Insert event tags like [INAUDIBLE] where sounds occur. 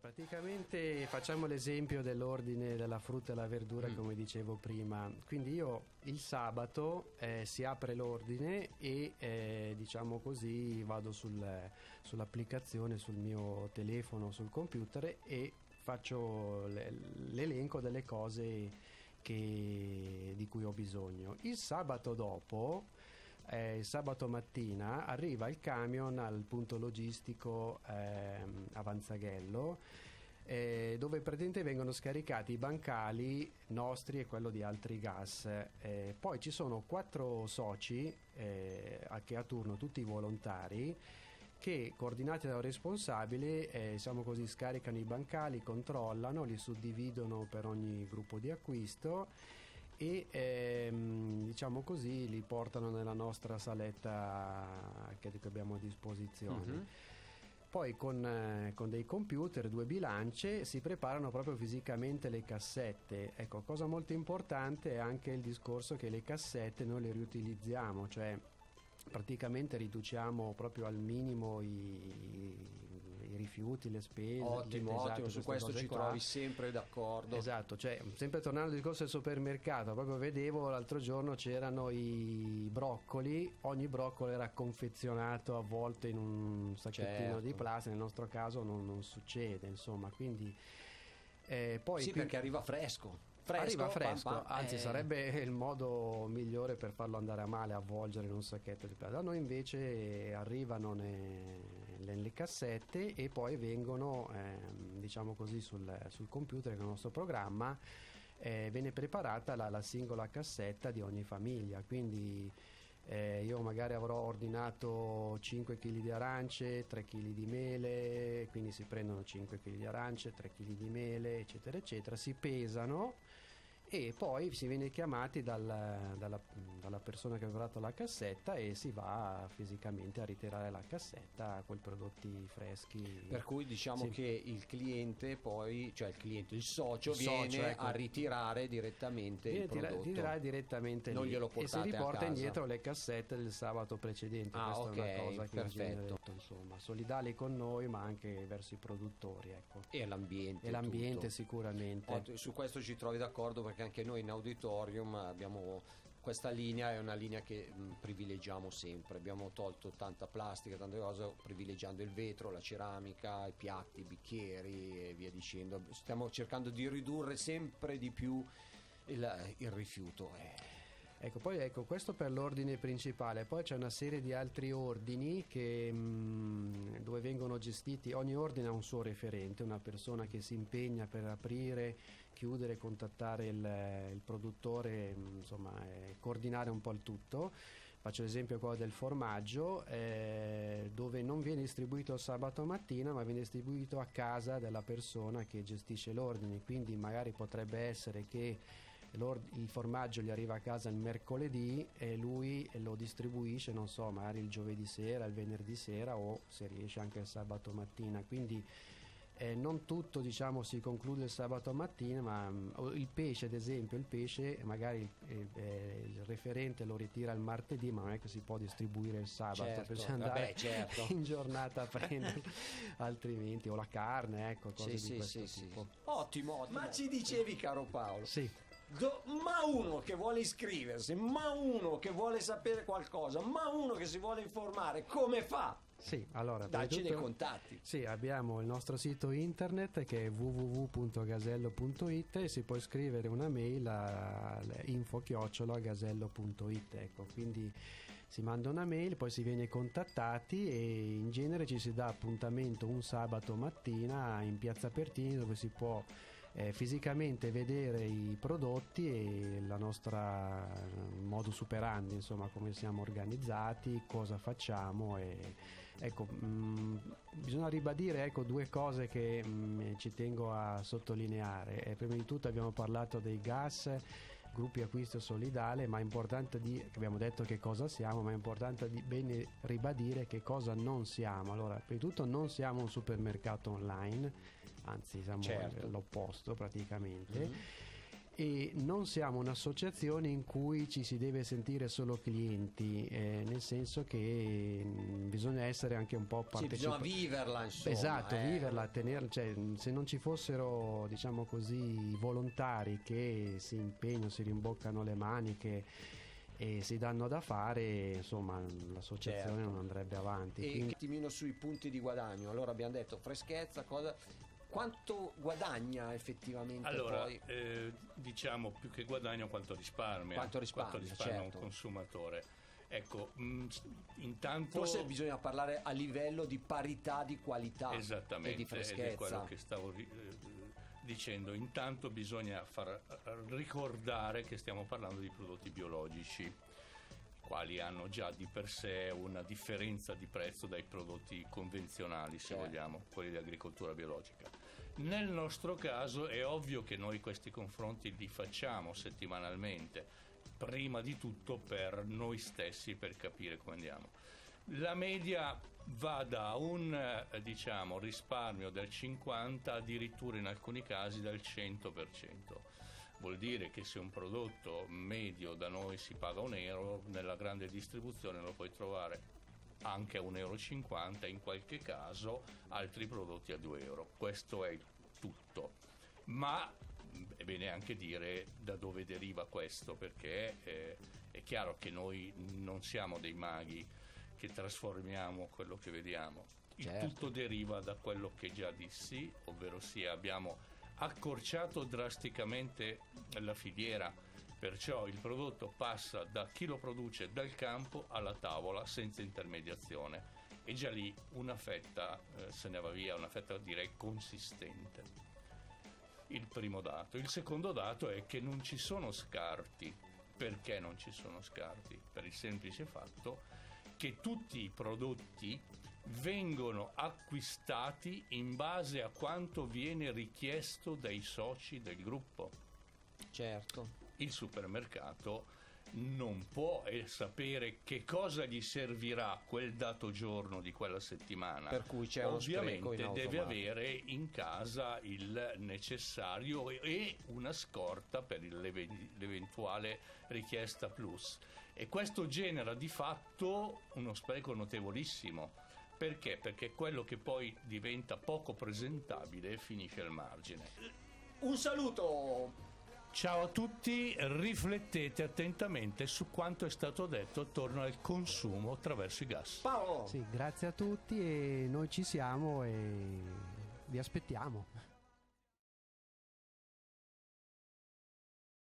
praticamente facciamo l'esempio dell'ordine della frutta e della verdura mm. come dicevo prima. Quindi io il sabato eh, si apre l'ordine e eh, diciamo così vado sul, sull'applicazione, sul mio telefono, sul computer e faccio l'elenco delle cose che, di cui ho bisogno. Il sabato dopo eh, sabato mattina arriva il camion al punto logistico eh, Avanzaghello eh, dove praticamente vengono scaricati i bancali nostri e quello di altri gas. Eh, poi ci sono quattro soci eh, che a turno, tutti volontari, che coordinati da un responsabile eh, diciamo così, scaricano i bancali, controllano, li suddividono per ogni gruppo di acquisto e ehm, diciamo così li portano nella nostra saletta che abbiamo a disposizione. Uh-huh. Poi con, eh, con, dei computer, due bilance, si preparano proprio fisicamente le cassette. Ecco, cosa molto importante è anche il discorso che le cassette noi le riutilizziamo, cioè praticamente riduciamo proprio al minimo i, i rifiuti, le spese. Ottimo, esatto, ottimo, su questo ci qua. trovi sempre d'accordo. Esatto, cioè, sempre tornando al discorso del supermercato, proprio vedevo l'altro giorno c'erano i broccoli, ogni broccolo era confezionato avvolto in un sacchettino certo. di plastica, nel nostro caso non, non succede, insomma, quindi... Eh, poi sì, qui... perché arriva fresco fresco, arriva fresco, pam, pam, anzi eh. sarebbe il modo migliore per farlo andare a male, avvolgere in un sacchetto di plastica. Da noi invece arrivano nelle cassette e poi vengono, eh, diciamo così, sul, sul computer con il nostro programma eh, viene preparata la, la, singola cassetta di ogni famiglia, quindi eh, io magari avrò ordinato 5 kg di arance, 3 kg di mele, quindi si prendono 5 kg di arance, 3 kg di mele, eccetera, eccetera, si pesano e poi si viene chiamati dal, dalla, dalla, persona che ha lavorato la cassetta e si va fisicamente a ritirare la cassetta con i prodotti freschi. Per cui diciamo sì. che il cliente poi, cioè il cliente, il socio, il viene socio, ecco. a ritirare direttamente viene il prodotto. Ritirare direttamente non lì glielo e si riporta indietro le cassette del sabato precedente. Ah, Questa okay, è una cosa che perfetto. detto, insomma, solidali con noi ma anche verso i produttori. Ecco. E l'ambiente. E l'ambiente tutto. sicuramente. Oh, su questo ci trovi d'accordo perché perché anche noi in auditorium abbiamo questa linea è una linea che mh, privilegiamo sempre abbiamo tolto tanta plastica tante cose privilegiando il vetro la ceramica i piatti i bicchieri e via dicendo stiamo cercando di ridurre sempre di più il, il rifiuto eh. Ecco, poi ecco, questo per l'ordine principale, poi c'è una serie di altri ordini che, mh, mm, dove vengono gestiti, ogni ordine ha un suo referente, una persona che si impegna per aprire, chiudere, contattare il, il produttore, mm, insomma, eh, coordinare un po' il tutto. Faccio l'esempio quello del formaggio, eh, dove non viene distribuito il sabato mattina, ma viene distribuito a casa della persona che gestisce l'ordine, quindi magari potrebbe essere che il formaggio gli arriva a casa il mercoledì e lui lo distribuisce, non so, magari il giovedì sera, il venerdì sera o se riesce anche il sabato mattina. Quindi eh, non tutto diciamo, si conclude il sabato mattina, ma mm, il pesce, ad esempio, il pesce magari il, eh, il, referente lo ritira il martedì, ma non è che si può distribuire il sabato certo, per andare vabbè, certo. in giornata a prendere, [LAUGHS] altrimenti, o la carne, ecco, cose sì, di sì, questo sì, tipo. Ottimo, ottimo, ma ci dicevi, caro Paolo. Sì. Do, ma uno che vuole iscriversi, ma uno che vuole sapere qualcosa, ma uno che si vuole informare, come fa? Sì, allora dacci tutto, dei contatti. Sì, abbiamo il nostro sito internet che è www.gasello.it e si può iscrivere una mail a info-gasello.it. Ecco, quindi si manda una mail, poi si viene contattati e in genere ci si dà appuntamento un sabato mattina in Piazza Pertini dove si può eh, fisicamente vedere i prodotti e il nostro modus operandi, insomma come siamo organizzati, cosa facciamo e ecco, mh, mm, bisogna ribadire ecco, due cose che mh, mm, ci tengo a sottolineare. Eh, prima di tutto abbiamo parlato dei gas gruppi acquisto solidale, ma è importante di, abbiamo detto che cosa siamo, ma è importante di bene ribadire che cosa non siamo. Allora, prima di tutto non siamo un supermercato online, anzi siamo certo. l'opposto praticamente. Mm-hmm e non siamo un'associazione in cui ci si deve sentire solo clienti, eh, nel senso che mh, bisogna essere anche un po' partecipanti. Sì, bisogna viverla, insomma. Esatto, eh. viverla, tener, cioè, se non ci fossero, diciamo così, volontari che si impegnano, si rimboccano le maniche e si danno da fare, insomma, l'associazione Certo. non andrebbe avanti. E Quindi- un attimino sui punti di guadagno. Allora abbiamo detto freschezza, cosa... Quanto guadagna effettivamente Allora, poi? eh, diciamo più che guadagno quanto risparmia, Quanto risparmia, risparmia certo. un consumatore. Ecco, mh, s- intanto Forse bisogna parlare a livello di parità di qualità esattamente e di ed è freschezza. quello che stavo eh, dicendo. Intanto bisogna far eh, ricordare che stiamo parlando di prodotti biologici quali hanno già di per sé una differenza di prezzo dai prodotti convenzionali, se Certo. vogliamo, quelli di agricoltura biologica. Nel nostro caso è ovvio che noi questi confronti li facciamo settimanalmente, prima di tutto per noi stessi, per capire come andiamo. La media va da un eh, diciamo, risparmio del 50 addirittura in alcuni casi del 100%. Vuol dire che se un prodotto medio da noi si paga un euro, nella grande distribuzione lo puoi trovare anche a 1,50 euro, in qualche caso altri prodotti a 2 euro. Questo è tutto. Ma è bene anche dire da dove deriva questo, perché eh, è chiaro che noi non siamo dei maghi che trasformiamo quello che vediamo. Il Certo. tutto deriva da quello che già dissi, ovvero sia abbiamo accorciato drasticamente la filiera, perciò il prodotto passa da chi lo produce dal campo alla tavola senza intermediazione e già lì una fetta eh, se ne va via, una fetta direi consistente. Il primo dato. Il secondo dato è che non ci sono scarti. Perché non ci sono scarti? Per il semplice fatto che tutti i prodotti vengono acquistati in base a quanto viene richiesto dai soci del gruppo. Certo. Il supermercato non può sapere che cosa gli servirà quel dato giorno di quella settimana. Per cui c'è uno spreco in Ovviamente deve avere in casa il necessario e- una scorta per l'eventuale richiesta plus. E questo genera di fatto uno spreco notevolissimo. Perché? Perché quello che poi diventa poco presentabile finisce al margine. Un saluto! Ciao a tutti, riflettete attentamente su quanto è stato detto attorno al consumo attraverso i gas. Paolo! Sì, grazie a tutti e noi ci siamo e vi aspettiamo.